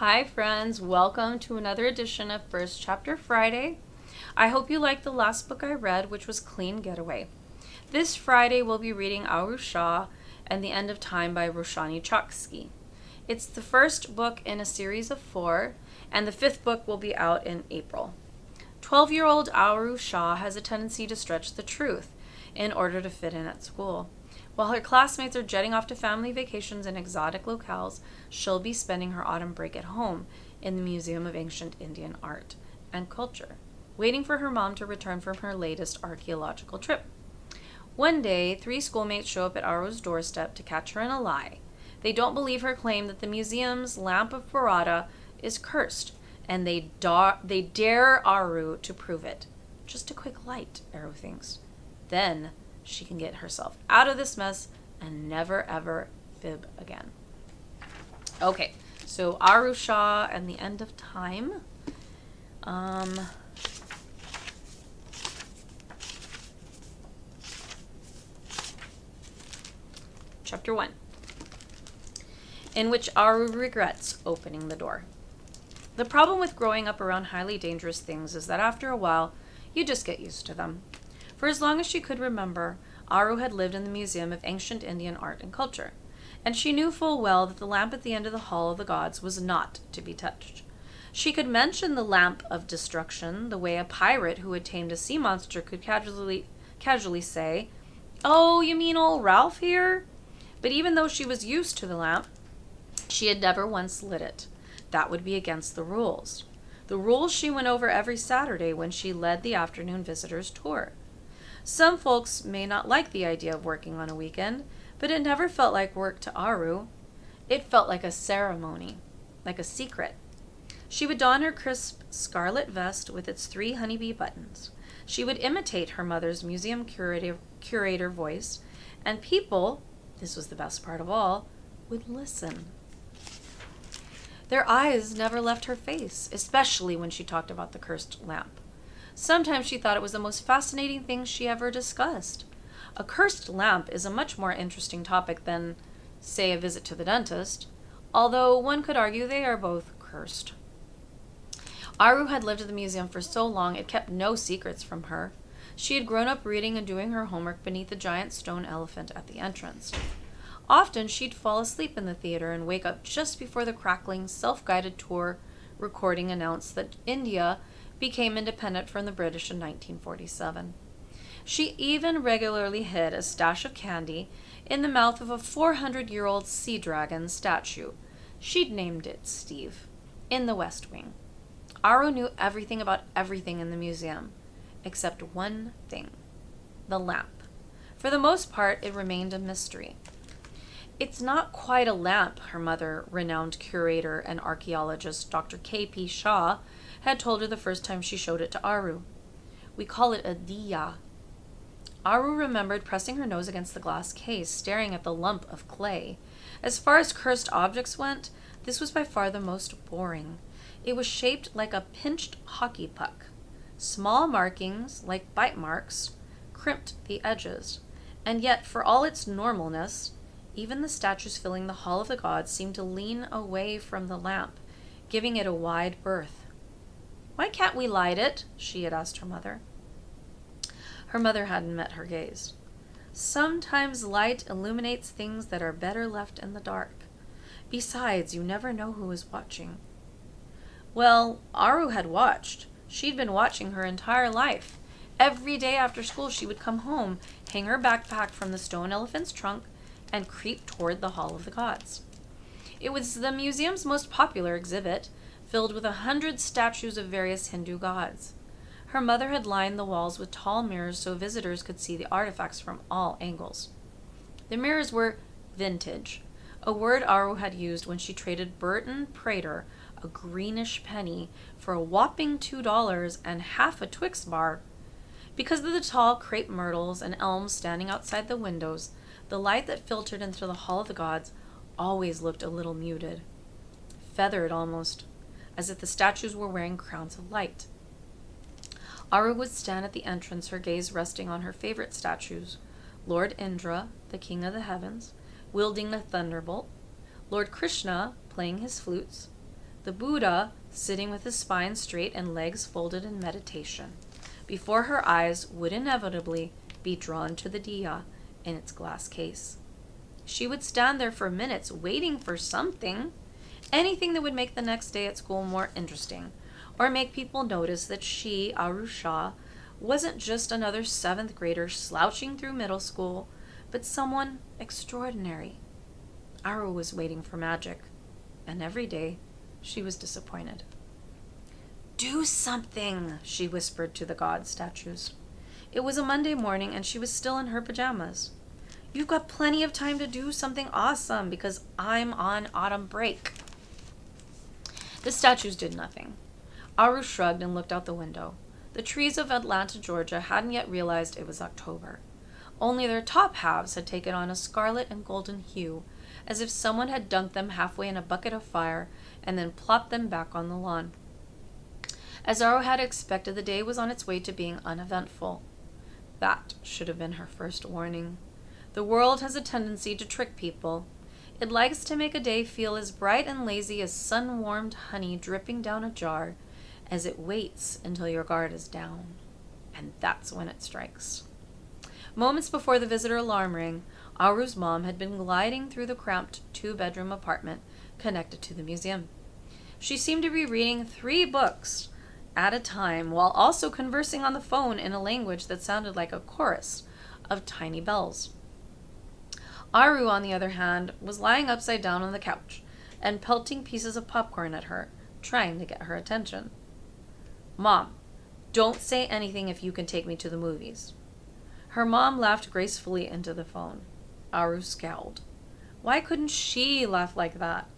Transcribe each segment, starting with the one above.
Hi, friends. Welcome to another edition of First Chapter Friday. I hope you liked the last book I read, which was Clean Getaway. This Friday, we'll be reading Aru Shah and the End of Time by Roshani Chokshi. It's the first book in a series of four, and the fifth book will be out in April. 12 year old Aru Shah has a tendency to stretch the truth in order to fit in at school. While her classmates are jetting off to family vacations in exotic locales, she'll be spending her autumn break at home in the Museum of Ancient Indian Art and Culture, waiting for her mom to return from her latest archaeological trip. One day, three schoolmates show up at Aru's doorstep to catch her in a lie. They don't believe her claim that the museum's lamp of Bharata is cursed, and they, da- they dare Aru to prove it. Just a quick light, Aru thinks. Then she can get herself out of this mess and never ever fib again. Okay, so Aru Shah and the end of time. Um, chapter 1, in which Aru regrets opening the door. The problem with growing up around highly dangerous things is that after a while, you just get used to them. For as long as she could remember, Aru had lived in the Museum of Ancient Indian Art and Culture, and she knew full well that the lamp at the end of the Hall of the Gods was not to be touched. She could mention the lamp of destruction the way a pirate who had tamed a sea monster could casually casually say, "Oh, you mean old Ralph here?" But even though she was used to the lamp, she had never once lit it. That would be against the rules. The rules she went over every Saturday when she led the afternoon visitors tour. Some folks may not like the idea of working on a weekend, but it never felt like work to Aru. It felt like a ceremony, like a secret. She would don her crisp scarlet vest with its three honeybee buttons. She would imitate her mother's museum curator, curator voice, and people, this was the best part of all, would listen. Their eyes never left her face, especially when she talked about the cursed lamp. Sometimes she thought it was the most fascinating thing she ever discussed. A cursed lamp is a much more interesting topic than, say, a visit to the dentist, although one could argue they are both cursed. Aru had lived at the museum for so long it kept no secrets from her. She had grown up reading and doing her homework beneath the giant stone elephant at the entrance. Often she'd fall asleep in the theater and wake up just before the crackling, self guided tour recording announced that India became independent from the British in 1947. She even regularly hid a stash of candy in the mouth of a 400 year old sea dragon statue. She'd named it Steve, in the West Wing. Aru knew everything about everything in the museum, except one thing the lamp. For the most part, it remained a mystery. It's not quite a lamp, her mother, renowned curator and archaeologist Dr. K.P. Shah, had told her the first time she showed it to Aru. We call it a diya. Aru remembered pressing her nose against the glass case, staring at the lump of clay. As far as cursed objects went, this was by far the most boring. It was shaped like a pinched hockey puck. Small markings, like bite marks, crimped the edges. And yet, for all its normalness, even the statues filling the Hall of the Gods seemed to lean away from the lamp, giving it a wide berth. Why can't we light it? she had asked her mother. Her mother hadn't met her gaze. Sometimes light illuminates things that are better left in the dark. Besides, you never know who is watching. Well, Aru had watched. She'd been watching her entire life. Every day after school, she would come home, hang her backpack from the stone elephant's trunk, and creep toward the Hall of the Gods. It was the museum's most popular exhibit, filled with a hundred statues of various Hindu gods. Her mother had lined the walls with tall mirrors so visitors could see the artifacts from all angles. The mirrors were vintage, a word Aru had used when she traded Burton Prater, a greenish penny, for a whopping two dollars and half a Twix bar. Because of the tall crepe myrtles and elms standing outside the windows, the light that filtered into the Hall of the Gods always looked a little muted, feathered almost as if the statues were wearing crowns of light. Aru would stand at the entrance, her gaze resting on her favorite statues Lord Indra, the king of the heavens, wielding the thunderbolt, Lord Krishna playing his flutes, the Buddha sitting with his spine straight and legs folded in meditation, before her eyes would inevitably be drawn to the diya in its glass case. She would stand there for minutes waiting for something, anything that would make the next day at school more interesting, or make people notice that she, Aru Shah, wasn't just another seventh grader slouching through middle school, but someone extraordinary. Aru was waiting for magic, and every day she was disappointed. Do something, she whispered to the god statues. It was a Monday morning, and she was still in her pajamas. You've got plenty of time to do something awesome because I'm on autumn break. The statues did nothing. Aru shrugged and looked out the window. The trees of Atlanta, Georgia hadn't yet realized it was October. Only their top halves had taken on a scarlet and golden hue, as if someone had dunked them halfway in a bucket of fire and then plopped them back on the lawn. As Aru had expected, the day was on its way to being uneventful. That should have been her first warning. The world has a tendency to trick people. It likes to make a day feel as bright and lazy as sun warmed honey dripping down a jar as it waits until your guard is down. And that's when it strikes. Moments before the visitor alarm rang, Aru's mom had been gliding through the cramped two bedroom apartment connected to the museum. She seemed to be reading three books at a time while also conversing on the phone in a language that sounded like a chorus of tiny bells. Aru, on the other hand, was lying upside down on the couch and pelting pieces of popcorn at her, trying to get her attention. Mom, don't say anything if you can take me to the movies. Her mom laughed gracefully into the phone. Aru scowled. Why couldn't she laugh like that?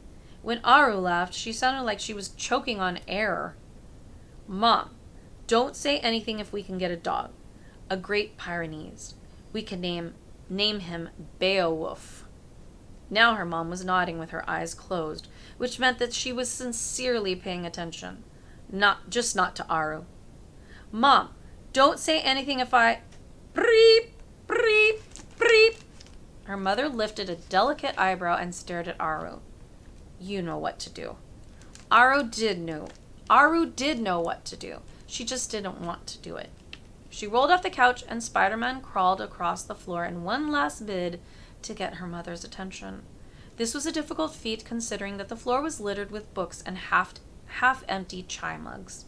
When Aru laughed, she sounded like she was choking on air. Mom, don't say anything if we can get a dog. A great Pyrenees. We can name name him Beowulf. Now her mom was nodding with her eyes closed, which meant that she was sincerely paying attention. Not just not to Aru. Mom, don't say anything if I Breep, breep, breep. Her mother lifted a delicate eyebrow and stared at Aru. You know what to do. Aru did know. Aru did know what to do. She just didn't want to do it. She rolled off the couch and Spider-Man crawled across the floor in one last bid to get her mother's attention. This was a difficult feat considering that the floor was littered with books and half half empty chai mugs.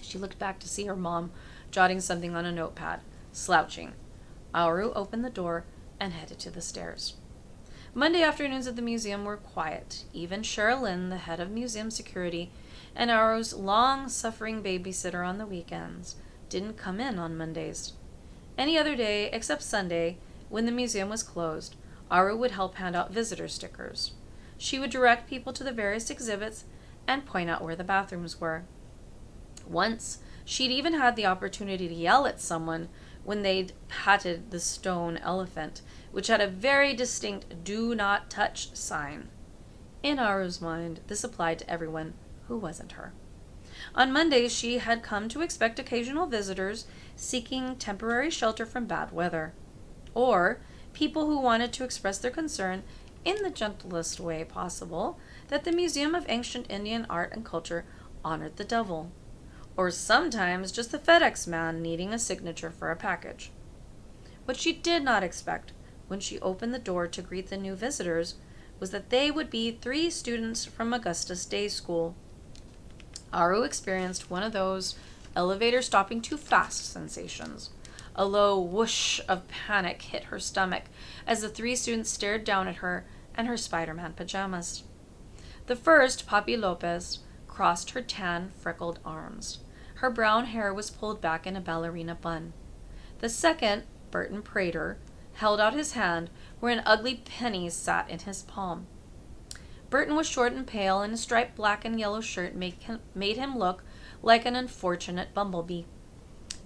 She looked back to see her mom jotting something on a notepad, slouching. Aru opened the door and headed to the stairs. Monday afternoons at the museum were quiet. Even Sherilyn, the head of museum security, and Aru's long suffering babysitter on the weekends, didn't come in on Mondays. Any other day, except Sunday, when the museum was closed, Aru would help hand out visitor stickers. She would direct people to the various exhibits and point out where the bathrooms were. Once, she'd even had the opportunity to yell at someone when they'd patted the stone elephant, which had a very distinct do not touch sign. In Aru's mind, this applied to everyone who wasn't her. On Mondays, she had come to expect occasional visitors seeking temporary shelter from bad weather, or people who wanted to express their concern in the gentlest way possible that the Museum of Ancient Indian Art and Culture honored the devil, or sometimes just the FedEx man needing a signature for a package. What she did not expect when she opened the door to greet the new visitors was that they would be three students from Augustus Day School. Aru experienced one of those elevator stopping too fast sensations. A low whoosh of panic hit her stomach as the three students stared down at her and her Spider Man pajamas. The first, Poppy Lopez, crossed her tan, freckled arms. Her brown hair was pulled back in a ballerina bun. The second, Burton Prater, held out his hand where an ugly penny sat in his palm. Burton was short and pale, and his striped black and yellow shirt made him, made him look like an unfortunate bumblebee.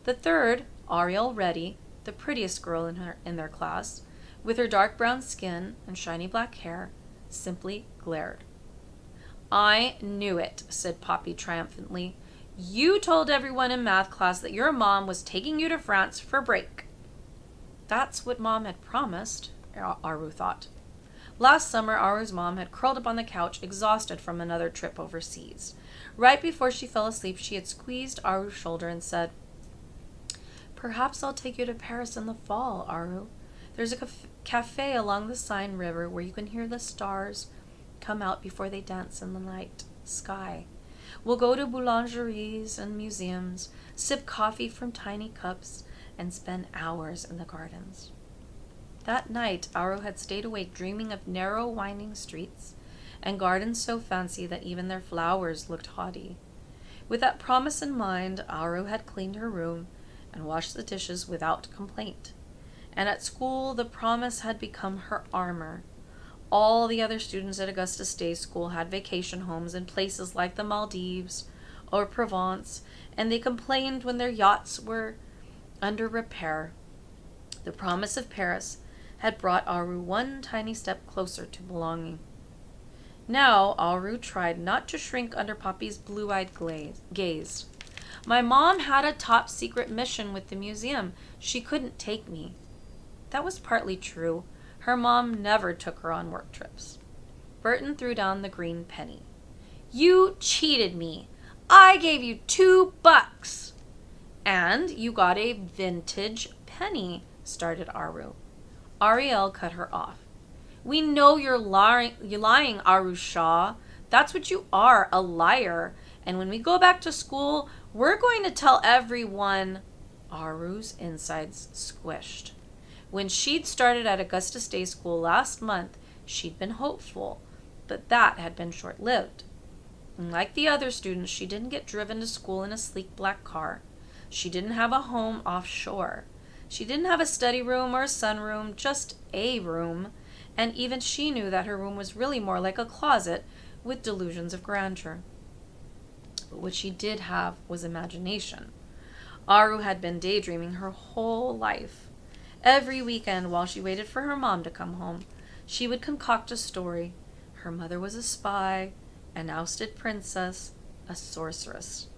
The third, Ariel Reddy, the prettiest girl in, her, in their class, with her dark brown skin and shiny black hair, simply glared. I knew it, said Poppy triumphantly. You told everyone in math class that your mom was taking you to France for break. That's what mom had promised, Aru thought. Last summer, Aru's mom had curled up on the couch, exhausted from another trip overseas. Right before she fell asleep, she had squeezed Aru's shoulder and said, Perhaps I'll take you to Paris in the fall, Aru. There's a cafe along the Seine River where you can hear the stars come out before they dance in the night sky. We'll go to boulangeries and museums, sip coffee from tiny cups, and spend hours in the gardens. That night, Aru had stayed awake dreaming of narrow, winding streets and gardens so fancy that even their flowers looked haughty. With that promise in mind, Aru had cleaned her room and washed the dishes without complaint. And at school, the promise had become her armor. All the other students at Augustus Day School had vacation homes in places like the Maldives or Provence, and they complained when their yachts were under repair. The promise of Paris had brought Aru one tiny step closer to belonging. Now, Aru tried not to shrink under Poppy's blue eyed gaze. My mom had a top secret mission with the museum. She couldn't take me. That was partly true. Her mom never took her on work trips. Burton threw down the green penny. You cheated me. I gave you two bucks. And you got a vintage penny, started Aru. Ariel cut her off. We know you're lying, you're lying, Aru Shah. That's what you are, a liar. And when we go back to school, we're going to tell everyone. Aru's insides squished. When she'd started at Augustus Day School last month, she'd been hopeful, but that had been short lived. Like the other students, she didn't get driven to school in a sleek black car. She didn't have a home offshore. She didn't have a study room or a sunroom, just a room, and even she knew that her room was really more like a closet with delusions of grandeur. But what she did have was imagination. Aru had been daydreaming her whole life. Every weekend, while she waited for her mom to come home, she would concoct a story. Her mother was a spy, an ousted princess, a sorceress.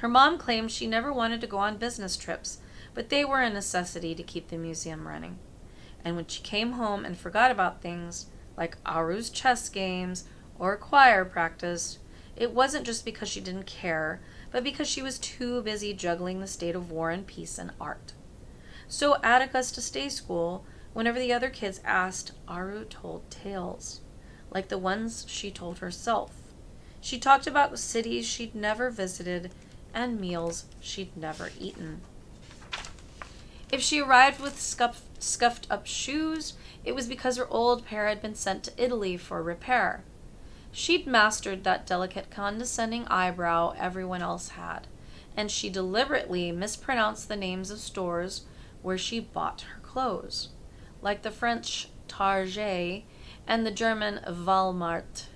Her mom claimed she never wanted to go on business trips, but they were a necessity to keep the museum running. And when she came home and forgot about things like Aru's chess games or choir practice, it wasn't just because she didn't care, but because she was too busy juggling the state of war and peace and art. So at Augustus Day School, whenever the other kids asked, Aru told tales, like the ones she told herself. She talked about cities she'd never visited and meals she'd never eaten. If she arrived with scuff, scuffed up shoes, it was because her old pair had been sent to Italy for repair. She'd mastered that delicate, condescending eyebrow everyone else had, and she deliberately mispronounced the names of stores where she bought her clothes, like the French Target and the German Walmart.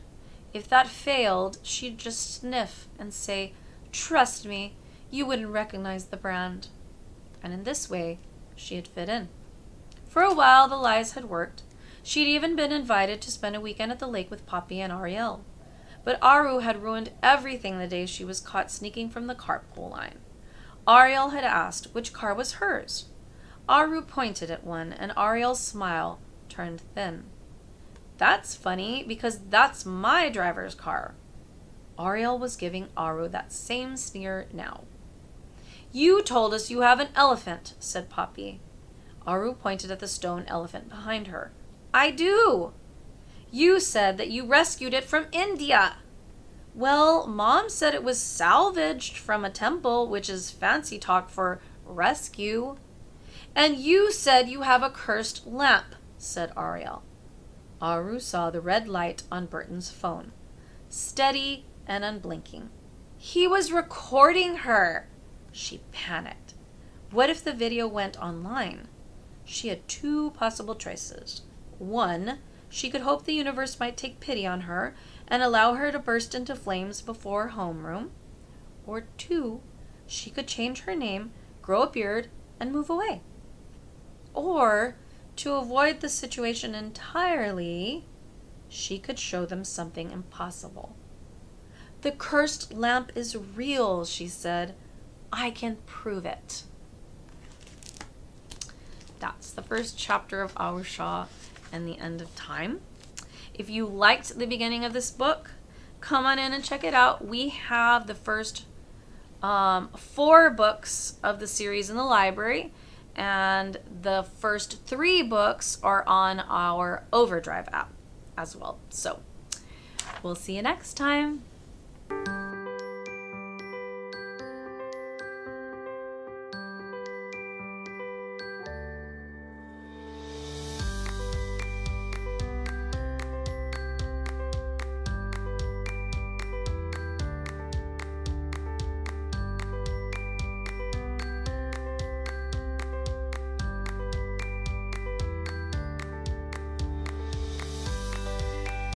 If that failed, she'd just sniff and say, Trust me, you wouldn't recognize the brand. And in this way, she had fit in. For a while, the lies had worked, She'd even been invited to spend a weekend at the lake with Poppy and Ariel. But Aru had ruined everything the day she was caught sneaking from the carpool line. Ariel had asked which car was hers. Aru pointed at one, and Ariel's smile turned thin. That's funny, because that's my driver's car. Ariel was giving Aru that same sneer now. You told us you have an elephant, said Poppy. Aru pointed at the stone elephant behind her. I do. You said that you rescued it from India. Well, Mom said it was salvaged from a temple, which is fancy talk for rescue. And you said you have a cursed lamp, said Ariel. Aru saw the red light on Burton's phone, steady and unblinking. He was recording her. She panicked. What if the video went online? She had two possible choices. One, she could hope the universe might take pity on her and allow her to burst into flames before homeroom. Or two, she could change her name, grow a beard, and move away. Or, to avoid the situation entirely, she could show them something impossible. The cursed lamp is real, she said. I can prove it. That's the first chapter of Aru Shah and the end of time. If you liked the beginning of this book, come on in and check it out. We have the first um, four books of the series in the library, and the first three books are on our Overdrive app as well. So we'll see you next time.